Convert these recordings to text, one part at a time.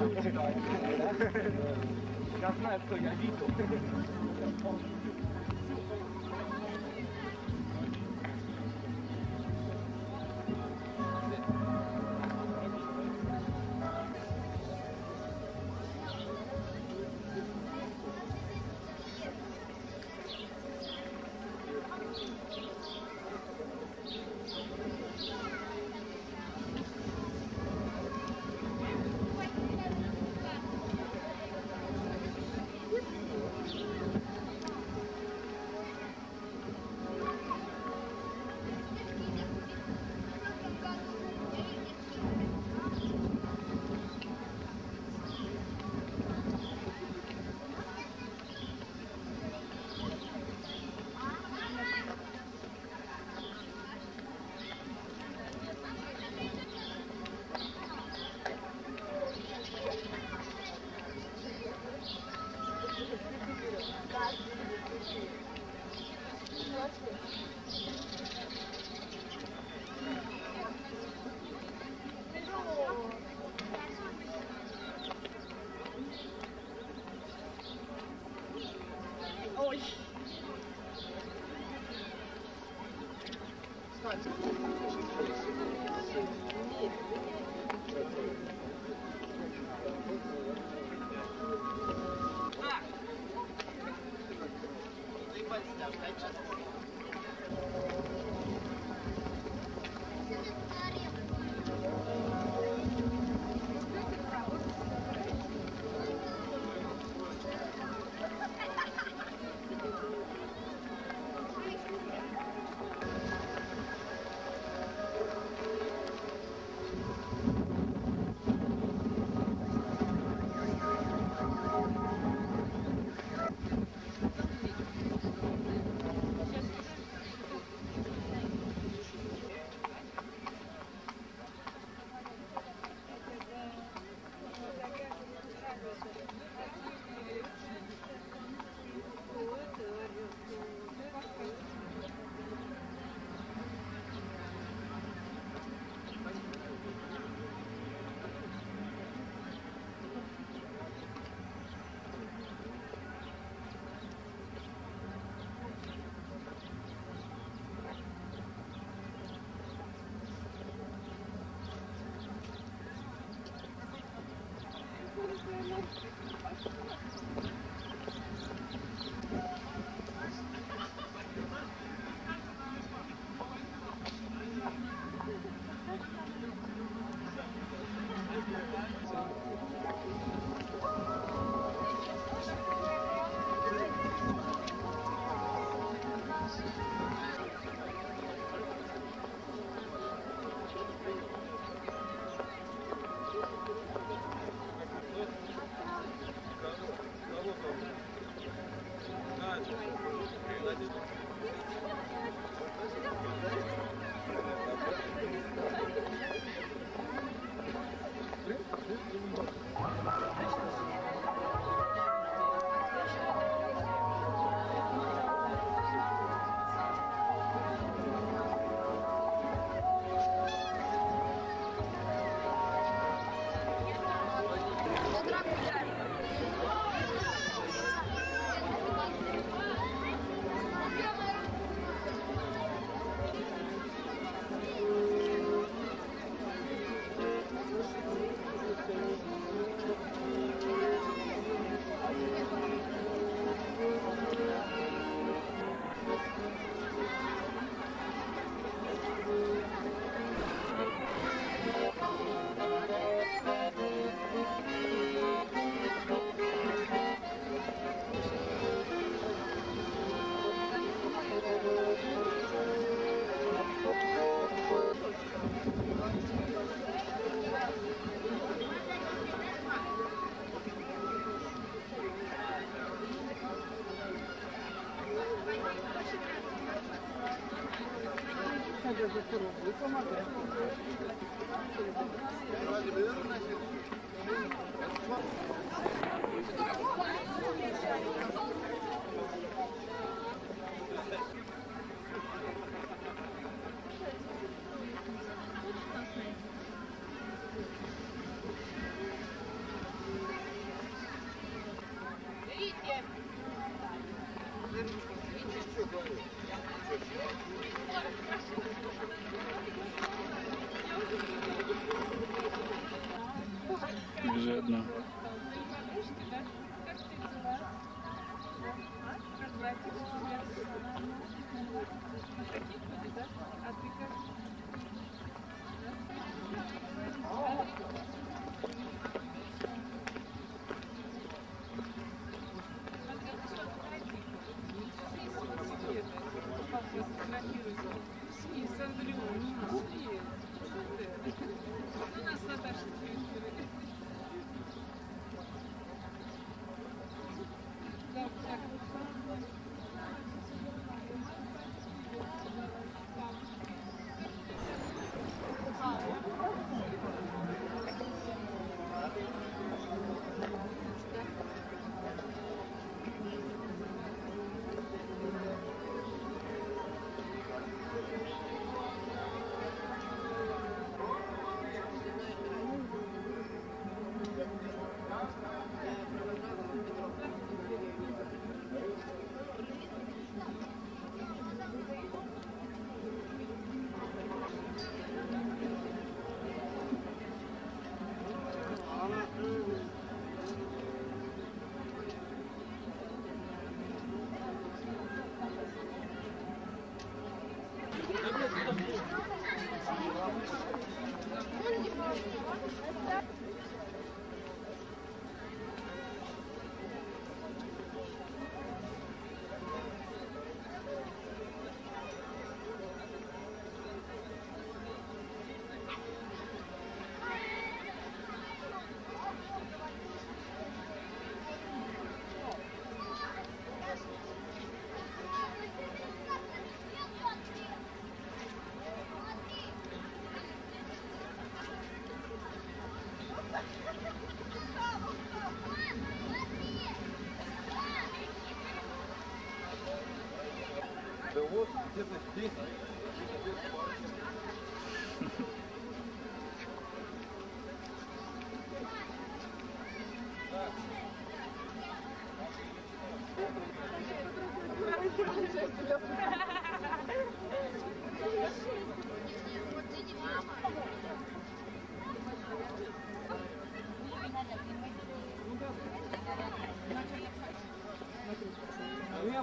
Я знаю, кто я видел. Поздравляю! Gracias.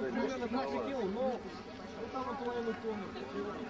Я примерно 20 кило, но Thank you.